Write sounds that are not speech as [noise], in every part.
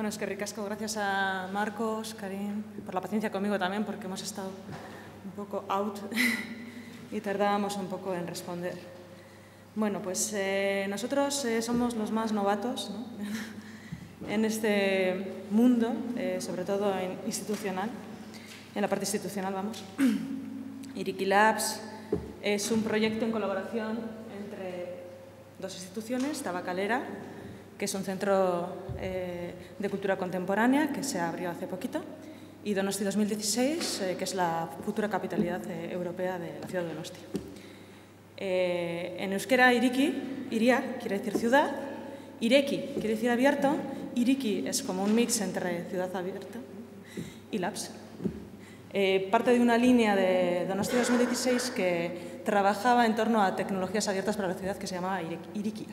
Bueno, es que ricasco, gracias a Marcos, Karim, por la paciencia conmigo también, porque hemos estado un poco out [laughs] y tardábamos un poco en responder. Bueno, pues eh, nosotros eh, somos los más novatos ¿no? [laughs] en este mundo, eh, sobre todo en institucional, en la parte institucional, vamos. [clears throat] Iriki Labs es un proyecto en colaboración entre dos instituciones, Tabacalera, que es un centro eh, de cultura contemporánea que se abrió hace poquito, y Donosti 2016, eh, que es la futura capitalidad eh, europea de la ciudad de Donosti. en euskera, iriki, iria quiere decir ciudad, ireki quiere decir abierto, iriki es como un mix entre ciudad abierta y labs. parte de una línea de Donosti 2016 que trabajaba en torno a tecnologías abiertas para la ciudad que se llamaba Iriki.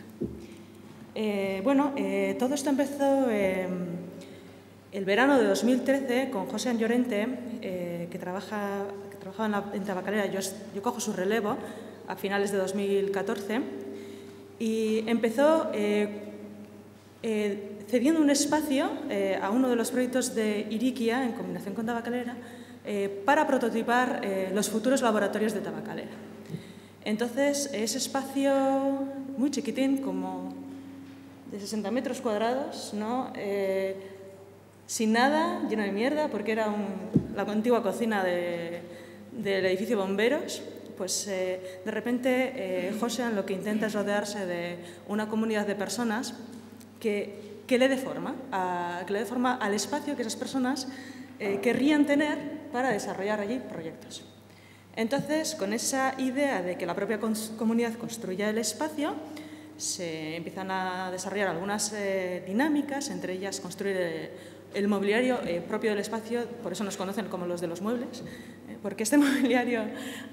Eh, bueno, eh, todo esto empezó el verano de 2013 con José Llorente, eh, que, trabaja, trabajaba en, Tabacalera. Yo, yo, cojo su relevo a finales de 2014 y empezó cediendo un espacio a uno de los proyectos de Iriquia, en combinación con Tabacalera, para prototipar los futuros laboratorios de Tabacalera. Entonces, ese espacio muy chiquitín, como de 60 metros cuadrados, ¿no? Eh, sin nada, lleno de mierda, porque era la antigua cocina del edificio Bomberos, pues eh, de repente eh, lo que intenta es rodearse de una comunidad de personas que, que le dé forma, que le dé forma al espacio que esas personas querrían tener para desarrollar allí proyectos. Entonces, con esa idea de que la propia comunidad construya el espacio, se empiezan a desarrollar algunas eh, dinámicas, entre ellas construir eh, el mobiliario eh, propio del espacio, por eso nos conocen como los de los muebles, porque este [laughs] mobiliario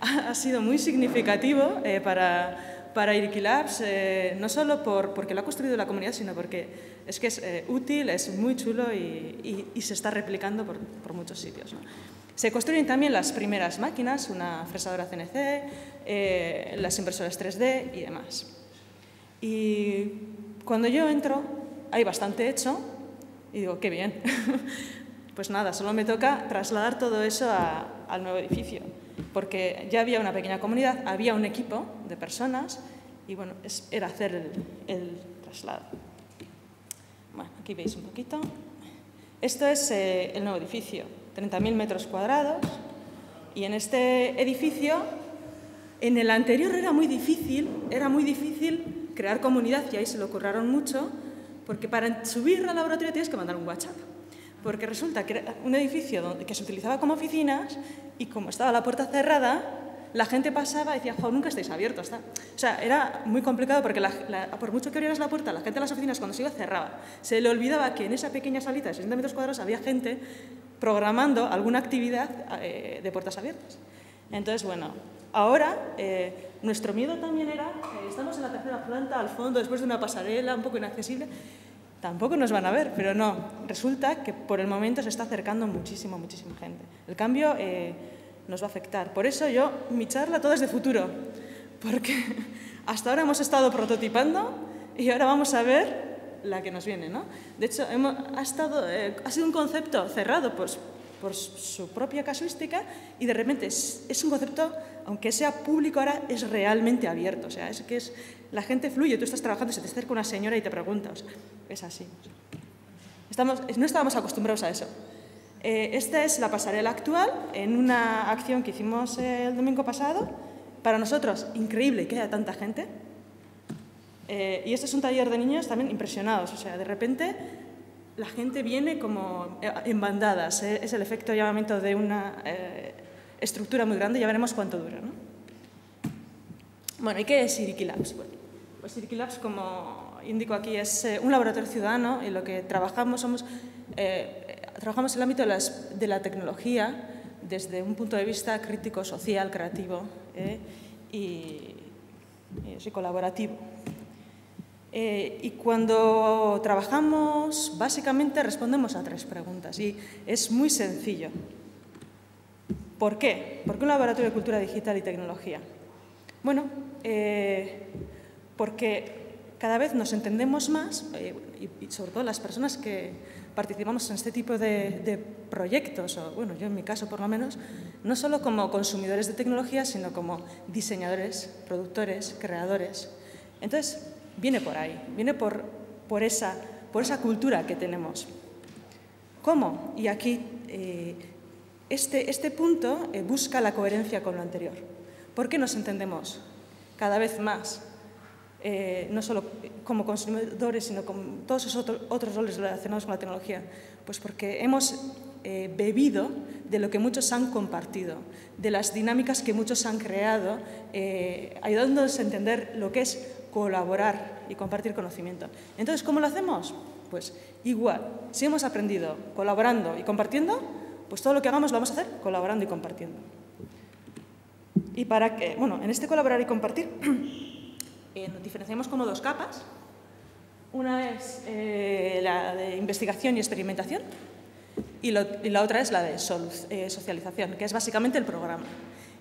ha, sido muy significativo para, para Iriki Labs, no solo por, porque lo ha construido la comunidad, sino porque es que es útil, es muy chulo y, se está replicando por muchos sitios. Se construyen también las primeras máquinas, una fresadora CNC, las impresoras 3D y demás. Y cuando yo entro, hay bastante hecho y digo, qué bien. [laughs] pues nada, solo me toca trasladar todo eso al nuevo edificio, porque ya había una pequeña comunidad, había un equipo de personas y bueno, era hacer el, traslado. Bueno, aquí veis un poquito. Esto es eh, el nuevo edificio, 30.000 metros cuadrados y en este edificio, en el anterior era muy difícil, era muy difícil crear comunidad y ahí se lo curraron mucho, porque para subir al laboratorio tienes que mandar un WhatsApp. Porque resulta que era un edificio que se utilizaba como oficinas y como estaba la puerta cerrada, la gente pasaba y decía, jo, nunca estáis abiertos. O sea, era muy complicado porque por mucho que abrieras la puerta, la gente de las oficinas cuando se iba cerraba. Se le olvidaba que en esa pequeña salita de 60 metros cuadrados había gente programando alguna actividad eh, de puertas abiertas. Entonces, bueno, ahora eh, nuestro miedo también era, que estamos en la tercera planta, al fondo, después de una pasarela un poco inaccesible, tampoco nos van a ver, pero no, resulta que por el momento se está acercando muchísimo, muchísima gente. El cambio eh, nos va a afectar. Por eso yo, mi charla todo es de futuro, porque [laughs] hasta ahora hemos estado prototipando y ahora vamos a ver la que nos viene. ¿no? De hecho, ha, estado, eh, ha sido un concepto cerrado pues, por su propia casuística y de repente es, un concepto, aunque sea público ahora, es realmente abierto. O sea, es que es, la gente fluye, tú estás trabajando, se te acerca una señora y te pregunta. es así. Estamos, no estábamos acostumbrados a eso. Eh, esta es la pasarela actual en una acción que hicimos el domingo pasado. Para nosotros, increíble que haya tanta gente. Eh, y este es un taller de niños también impresionados. O sea, de repente la gente viene como eh, en bandadas. ¿eh? Es el efecto llamamiento de una eh, estructura muy grande. Ya veremos cuánto dura. ¿no? Bueno, ¿y qué es Iriki Labs? pues Iriki como indico aquí, es un laboratorio ciudadano y lo que trabajamos somos trabajamos en el ámbito de, la tecnología desde un punto de vista crítico, social, creativo y colaborativo. Eh, y cuando trabajamos, básicamente respondemos a tres preguntas y es muy sencillo. ¿Por qué? ¿Por qué un laboratorio de cultura digital y tecnología? Bueno, eh, porque cada vez nos entendemos más, eh, y, sobre todo las personas que participamos en este tipo de, de, proyectos, o bueno, yo en mi caso por lo menos, no solo como consumidores de tecnología, sino como diseñadores, productores, creadores. Entonces, viene por ahí, viene por, esa cultura que tenemos. ¿Cómo? Y aquí eh, este, este, punto eh, busca la coherencia con lo anterior. ¿Por qué nos entendemos cada vez más, eh, no solo como consumidores, sino con todos esos otros roles relacionados con la tecnología? Pues porque hemos bebido de lo que muchos han compartido, de las dinámicas que muchos han creado, ayudándonos a entender lo que es colaborar y compartir conocimiento. Entonces, ¿cómo lo hacemos? Pues igual, si hemos aprendido colaborando y compartiendo, pues todo lo que hagamos lo vamos a hacer colaborando y compartiendo. Y para que, bueno, en este colaborar y compartir [clears throat] eh, nos diferenciamos como dos capas. Una es eh, la de investigación y experimentación y, la otra es la de eh, socialización, que es básicamente el programa.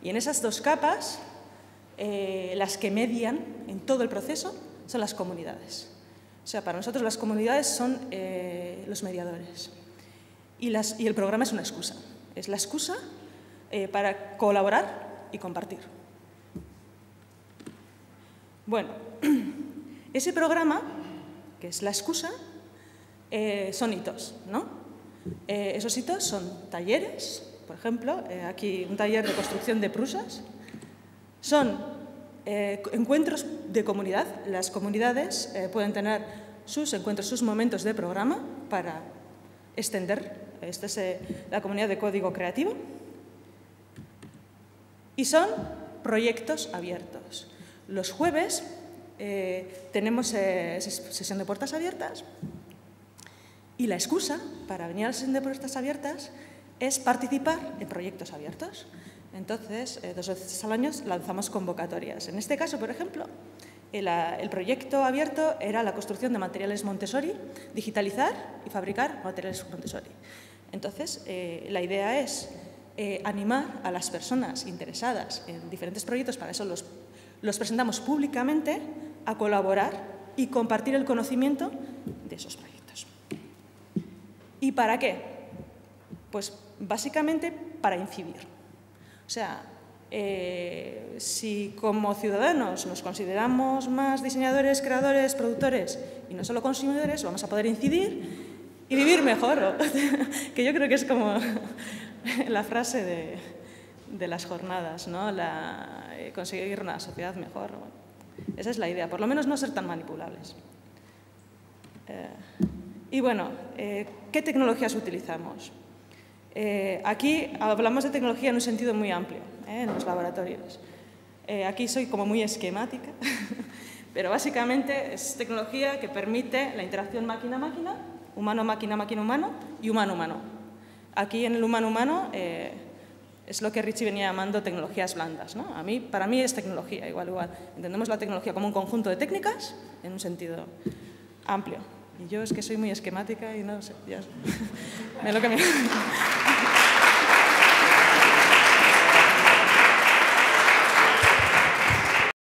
Y en esas dos capas eh, las que median en todo el proceso son las comunidades. O sea, para nosotros las comunidades son eh, los mediadores. Y, las, y, el programa es una excusa. Es la excusa eh, para colaborar y compartir. Bueno, [clears throat] ese programa, que es la excusa, son hitos, ¿no? esos hitos son talleres, por ejemplo, aquí un taller de construcción de prusas, son eh, encuentros de comunidad. Las comunidades eh, pueden tener sus encuentros, sus momentos de programa para extender. Esta es eh, la comunidad de código creativo. Y son proyectos abiertos. Los jueves tenemos sesión de puertas abiertas y la excusa para venir a la sesión de puertas abiertas es participar en proyectos abiertos. Entonces, eh, dos veces al año lanzamos convocatorias. En este caso, por ejemplo, el, proyecto abierto era la construcción de materiales Montessori, digitalizar y fabricar materiales Montessori. Entonces, eh, la idea es eh, animar a las personas interesadas en diferentes proyectos, para eso los, los presentamos públicamente, a colaborar y compartir el conocimiento de esos proyectos. ¿Y para qué? Pues básicamente para incidir. O sea, eh, si como ciudadanos nos consideramos más diseñadores, creadores, productores y no solo consumidores, vamos a poder incidir y vivir mejor, [laughs] que yo creo que es como [laughs] la frase de, las jornadas, ¿no? La, eh, conseguir una sociedad mejor. esa es la idea, por lo menos no ser tan manipulables. Eh, y bueno, ¿qué tecnologías utilizamos? Eh, aquí hablamos de tecnología en un sentido muy amplio, ¿eh? en los laboratorios. Eh, aquí soy como muy esquemática, [laughs] pero básicamente es tecnología que permite la interacción máquina-máquina, humano-máquina, máquina-humano y humano-humano. Aquí en el humano-humano es lo que Richie venía llamando tecnologías blandas. ¿no? A mí, para mí es tecnología, igual, igual. Entendemos la tecnología como un conjunto de técnicas en un sentido amplio. Y yo es que soy muy esquemática y no sé, ya... [laughs] me lo que me...